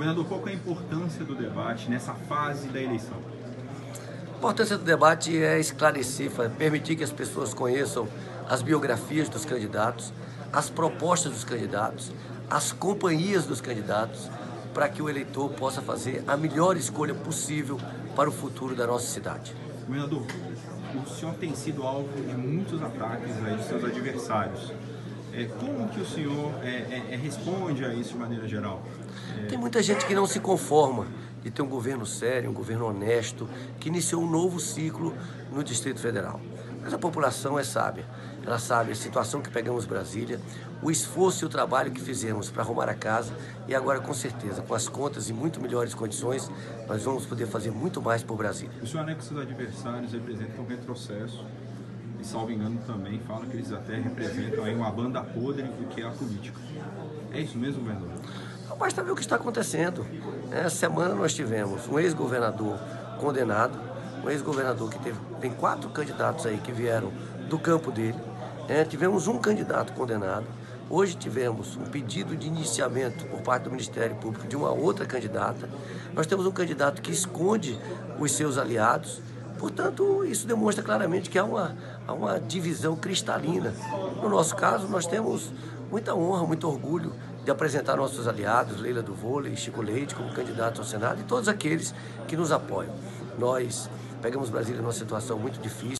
Governador, qual é a importância do debate nessa fase da eleição? A importância do debate é esclarecer, permitir que as pessoas conheçam as biografias dos candidatos, as propostas dos candidatos, as companhias dos candidatos, para que o eleitor possa fazer a melhor escolha possível para o futuro da nossa cidade. Governador, o senhor tem sido alvo de muitos ataques aí dos seus adversários. É, como que o senhor é, é, responde a isso de maneira geral? Tem muita gente que não se conforma de ter um governo sério, um governo honesto, que iniciou um novo ciclo no Distrito Federal. Mas a população é sábia. Ela sabe a situação que pegamos Brasília, o esforço e o trabalho que fizemos para arrumar a casa e agora, com certeza, com as contas em muito melhores condições, nós vamos poder fazer muito mais por Brasília. O senhor que seus adversários representam um retrocesso e, salvo engano, também fala que eles até representam aí uma banda podre do que é a política. É isso mesmo, governador? Basta ver o que está acontecendo. Essa semana nós tivemos um ex-governador condenado, um ex-governador que teve, tem quatro candidatos aí que vieram do campo dele. É, tivemos um candidato condenado. Hoje tivemos um pedido de iniciamento por parte do Ministério Público de uma outra candidata. Nós temos um candidato que esconde os seus aliados. Portanto, isso demonstra claramente que há uma, há uma divisão cristalina. No nosso caso, nós temos muita honra, muito orgulho de apresentar nossos aliados, Leila do Vôlei, Chico Leite, como candidatos ao Senado e todos aqueles que nos apoiam. Nós pegamos Brasília numa situação muito difícil.